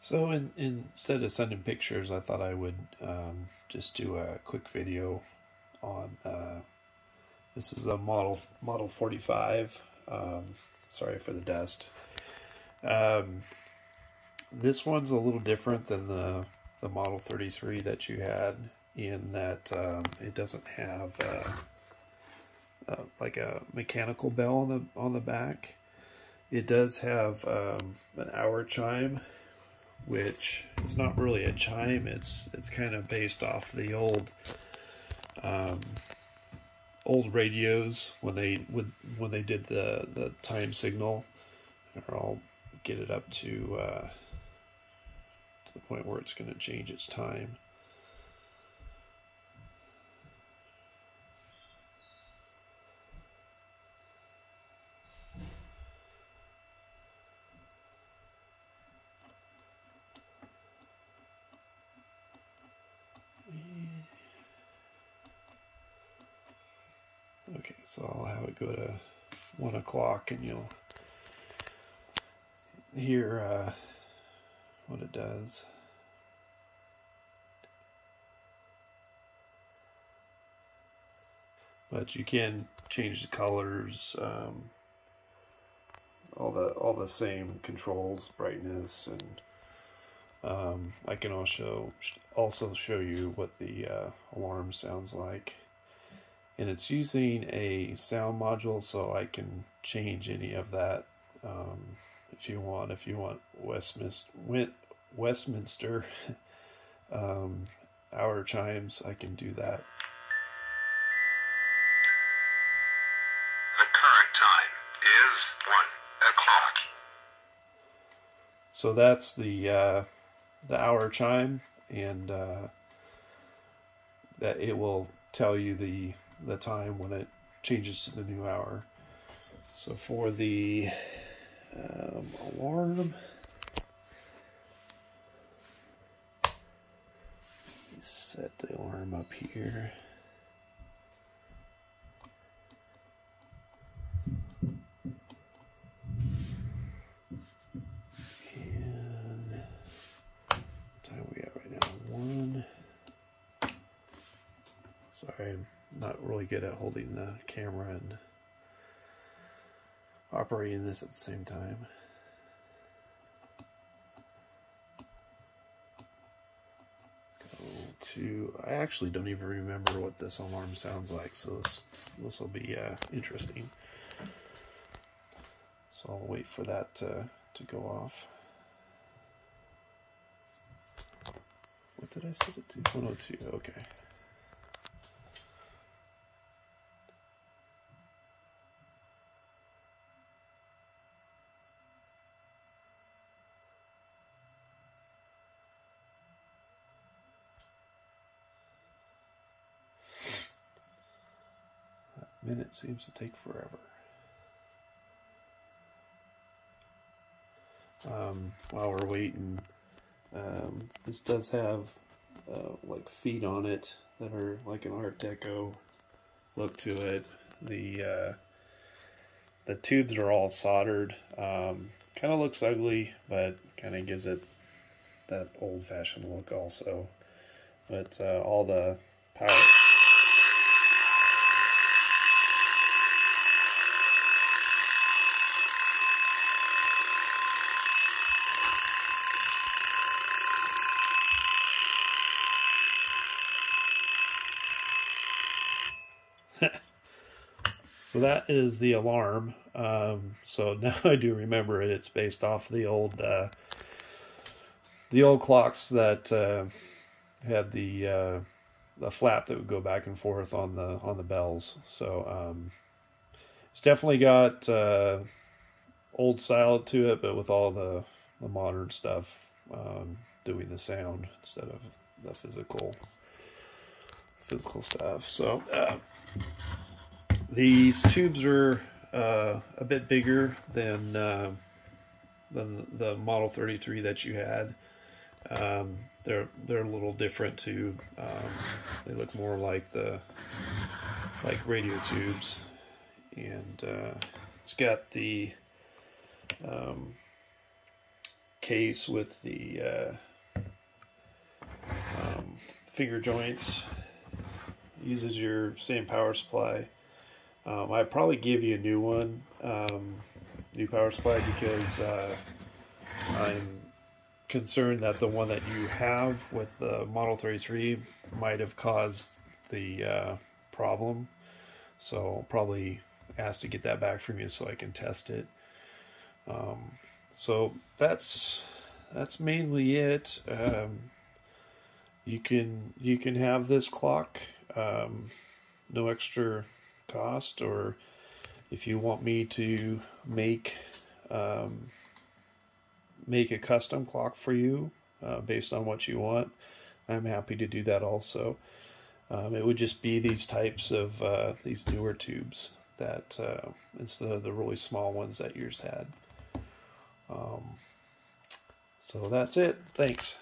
So in, in, instead of sending pictures, I thought I would um, just do a quick video on. Uh, this is a model model 45. Um, sorry for the dust. Um, this one's a little different than the the Model 33 that you had in that um, it doesn't have uh, uh, like a mechanical bell on the on the back. It does have um, an hour chime which is not really a chime. It's it's kind of based off the old um, old radios when they would when they did the the time signal. Or I'll get it up to uh, to the point where it's going to change its time. Okay, so I'll have it go to one o'clock and you'll hear uh, what it does. But you can change the colors, um, all the all the same controls, brightness, and um, I can also also show you what the uh, alarm sounds like and it's using a sound module so I can change any of that um, if you want if you want Westminster Westminster um, hour chimes I can do that The current time is 1 o'clock. so that's the uh, the hour chime and uh, that it will tell you the the time when it changes to the new hour. So for the um, alarm, set the alarm up here. And time we right now one. Sorry, not really good at holding the camera and operating this at the same time. Go to. I actually don't even remember what this alarm sounds like, so this this will be uh, interesting. So I'll wait for that to, to go off. What did I set it to? 102. Okay. Minute seems to take forever. Um, while we're waiting, um, this does have uh, like feet on it that are like an Art Deco look to it. The uh, the tubes are all soldered. Um, kind of looks ugly, but kind of gives it that old-fashioned look also. But uh, all the power. So that is the alarm. Um, so now I do remember it. It's based off the old uh, the old clocks that uh, had the uh, the flap that would go back and forth on the on the bells. So um, it's definitely got uh, old style to it, but with all the the modern stuff um, doing the sound instead of the physical physical stuff. So uh, these tubes are uh, a bit bigger than uh, than the Model 33 that you had. Um, they're they're a little different too. Um, they look more like the like radio tubes, and uh, it's got the um, case with the uh, um, finger joints. Uses your same power supply. Um, I'd probably give you a new one, um, new power supply, because uh, I'm concerned that the one that you have with the Model 33 might have caused the uh, problem. So I'll probably ask to get that back from you so I can test it. Um, so that's that's mainly it. Um, you can you can have this clock, um, no extra cost, or if you want me to make um, make a custom clock for you uh, based on what you want, I'm happy to do that also. Um, it would just be these types of uh, these newer tubes that uh, instead of the really small ones that yours had. Um, so that's it. Thanks.